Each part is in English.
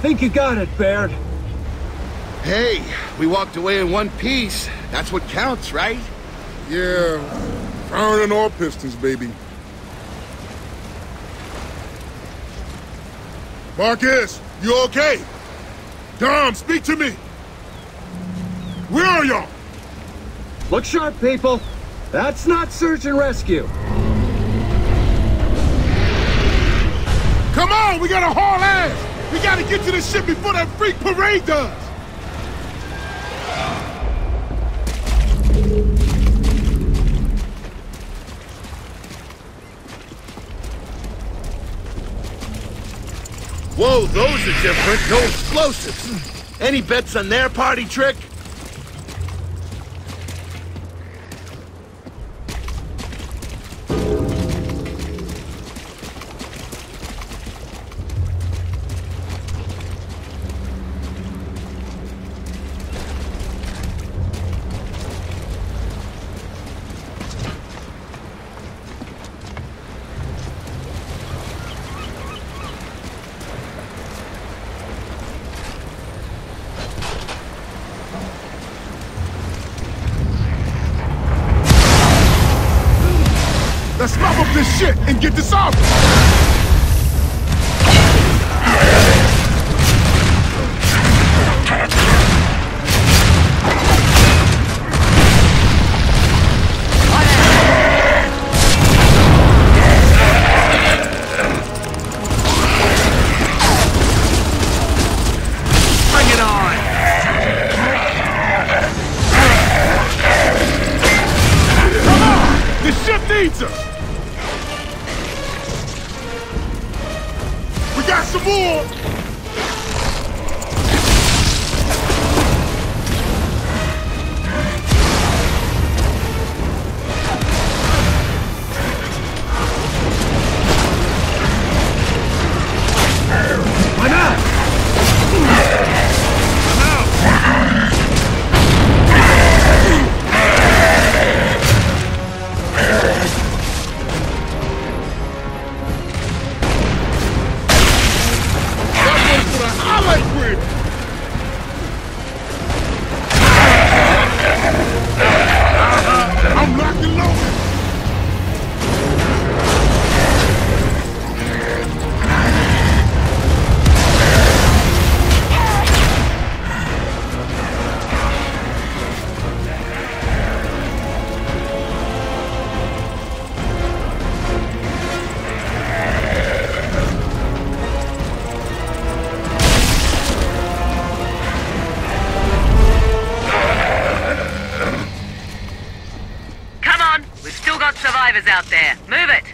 I think you got it, Baird. Hey, we walked away in one piece. That's what counts, right? Yeah, firing all pistons, baby. Marcus, you okay? Dom, speak to me. Where are y'all? Look sharp, people. That's not search and rescue. Come on, we gotta haul ass. We gotta get to the ship before that freak parade does. Whoa, those are different. No explosives. Any bets on their party trick? Let's mop up this shit and get this off. Survivors out there. Move it!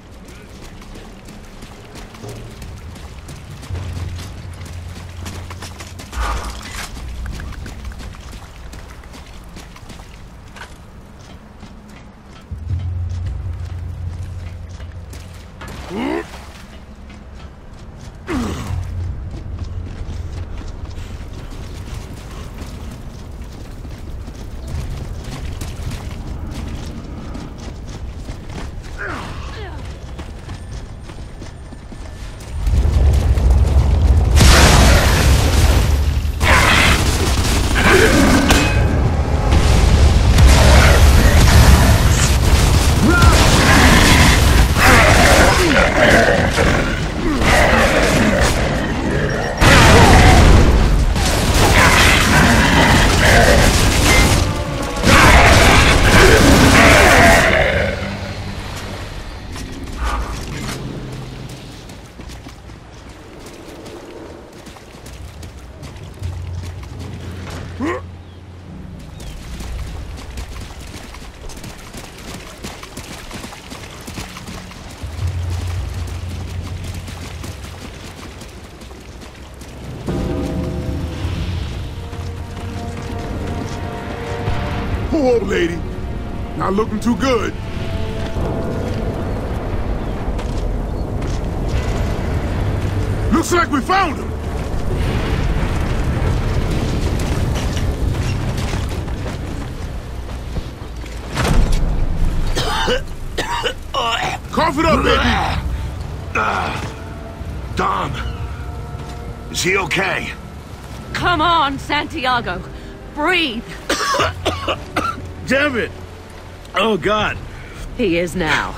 Poor old lady. Not looking too good. Looks like we found him. Cough it up, baby. Dom. Is he okay? Come on, Santiago. Breathe. Damn it! Oh, God. He is now.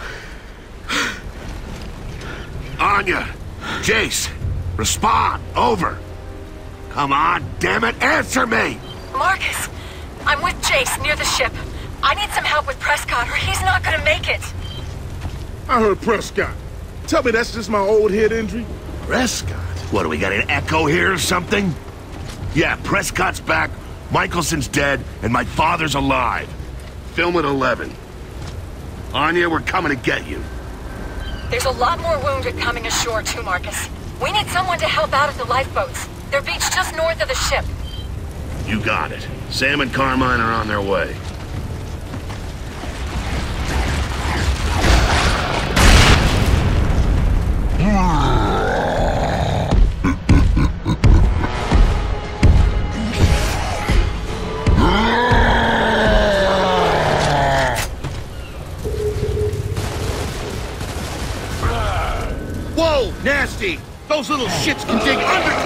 Anya! Jace! Respond! Over! Come on, damn it, answer me! Marcus, I'm with Jace near the ship. I need some help with Prescott or he's not gonna make it. I heard Prescott. Tell me that's just my old head injury? Prescott? What, do we got an echo here or something? Yeah, Prescott's back, Michaelson's dead, and my father's alive. Film at 11. Anya, we're coming to get you. There's a lot more wounded coming ashore too, Marcus. We need someone to help out at the lifeboats. They're beached just north of the ship. You got it. Sam and Carmine are on their way. Those little shits can dig undercover!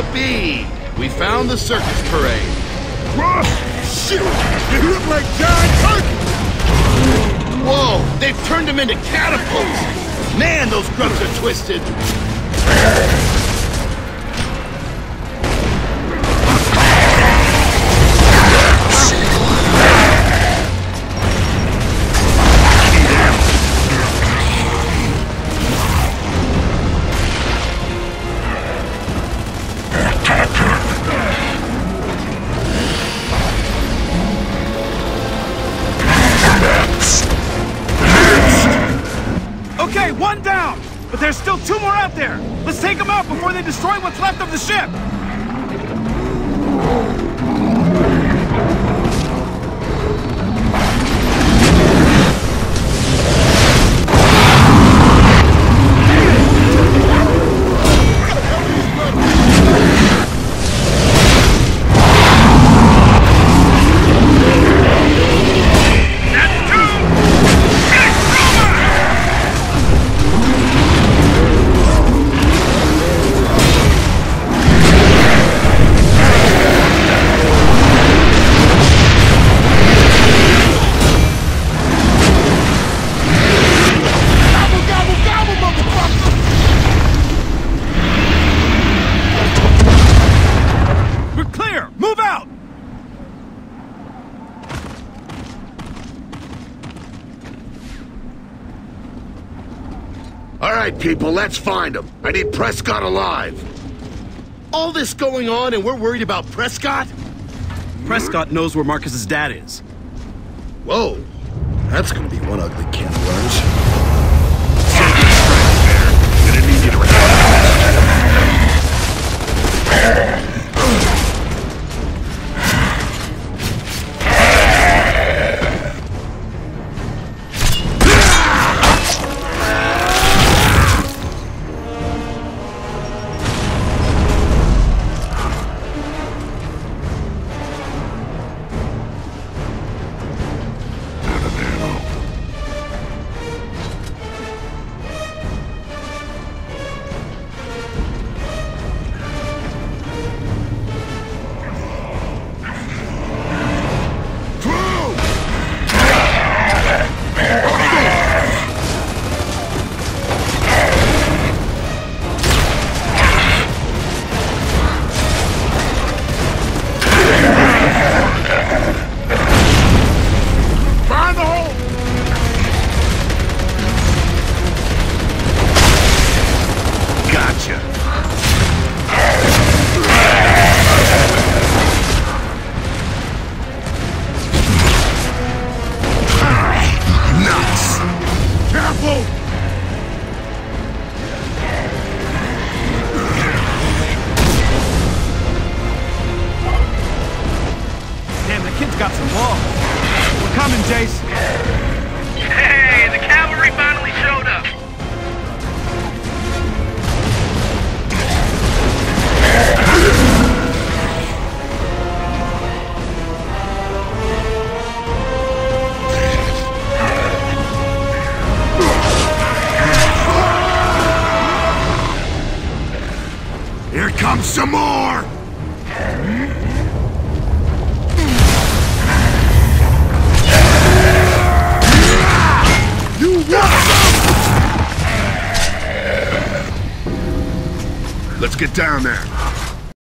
Whoopee! We found the circus parade. Run! Shit! You look like John Turkey! Whoa! They've turned them into catapults! Man, those grubs are twisted! Okay, one down! But there's still two more out there! Let's take them out before they destroy what's left of the ship! People, let's find him. I need Prescott alive. All this going on and we're worried about Prescott? Prescott knows where Marcus's dad is. Whoa. That's gonna be one ugly can of worms. Get down there.